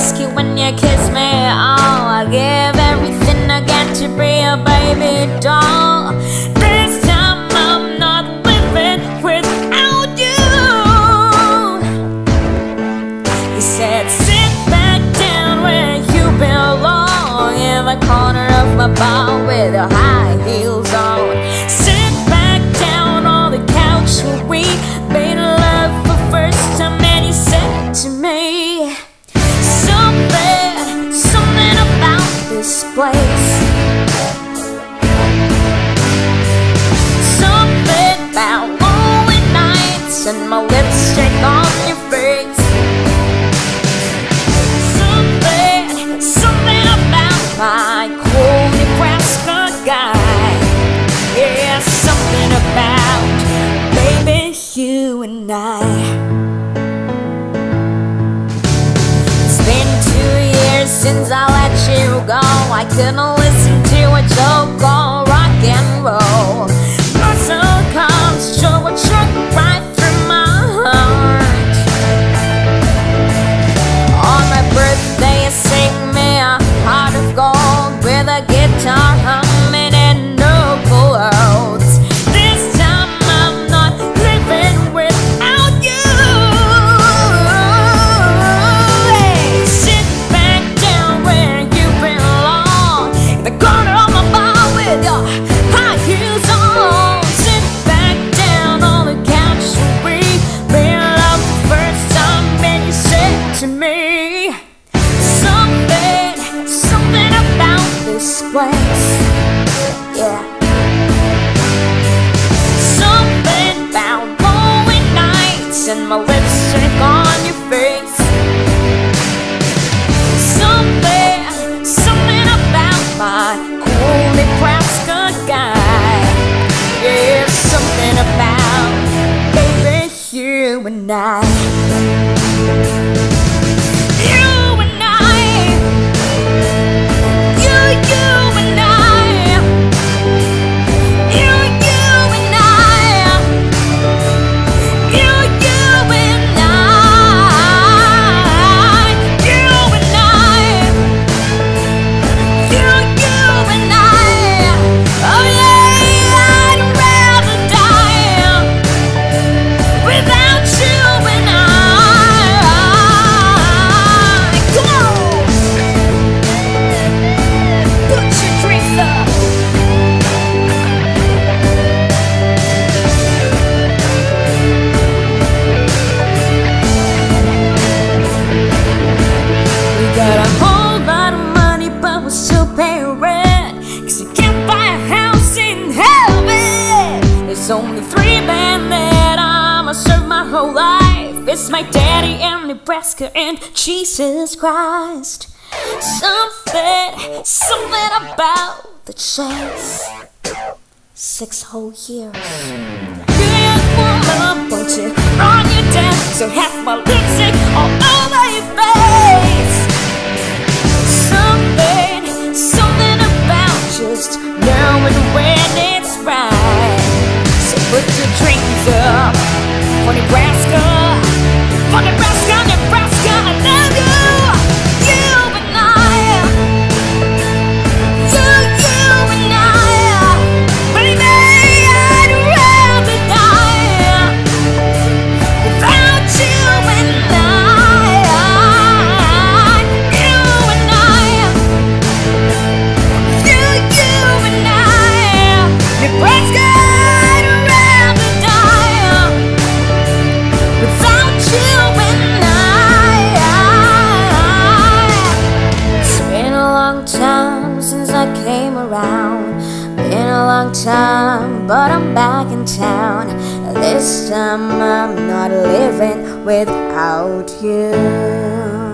rescue when you kiss me. Oh, I give everything I got to be a baby doll. This time I'm not living without you. He said, sit back down where you belong. In the corner of my body you and I. It's been two years since I let you go. I couldn't. once. Yeah. Something about blowing nights and my lips shrink on your face. Something, something about my cool Nebraska guy. Yeah, something about baby you and I. Only three men that I'ma serve my whole life. It's my daddy in Nebraska and Jesus Christ. Something, something about the chance. Six whole years. Good woman, won't you run you down So half my lipstick all over your face? Something, something about just now 20 grand. but I'm back in town. This time I'm not living without you.